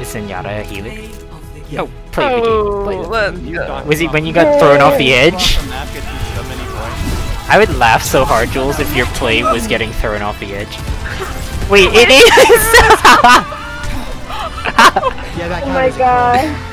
Is Zenyatta a healer? Oh, play oh, the game. Play the game. Was it when you got thrown off the edge? I would laugh so hard, Jules, if your play was getting thrown off the edge. Wait, it is! Yeah, that Oh my counts. god.